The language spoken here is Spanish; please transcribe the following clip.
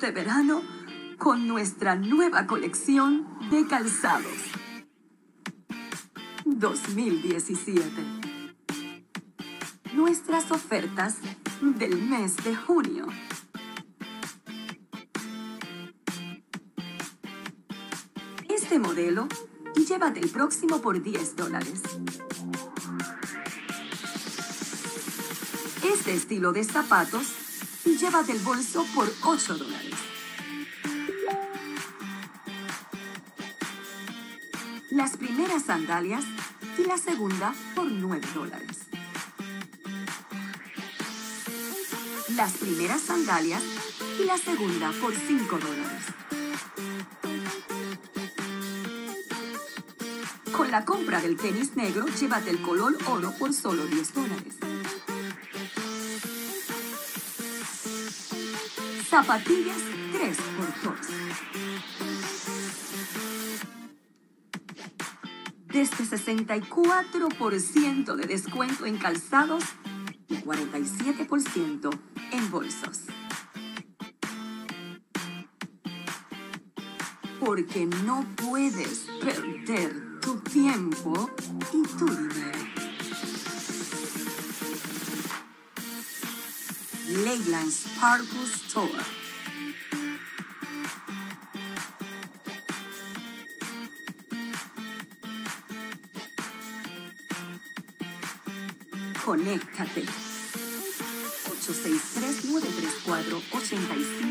este verano con nuestra nueva colección de calzados. 2017. Nuestras ofertas del mes de junio. Este modelo y llévate el próximo por 10 dólares. Este estilo de zapatos y llévate el bolso por 8 dólares. Las primeras sandalias y la segunda por 9 dólares. Las primeras sandalias y la segunda por 5 dólares. Con la compra del tenis negro, llévate el color oro por solo 10 dólares. Zapatillas 3x2. Desde 64% de descuento en calzados y 47% en bolsos. Porque no puedes perder tu tiempo y tu dinero. Leyland Sparkle Store. Conéctate. 863-934-8528.